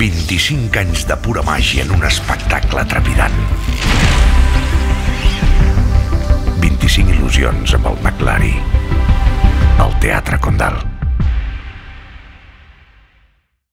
25 anys de pura màgia en un espectacle trepidant. 25 il·lusions amb el McLari. El Teatre Condal.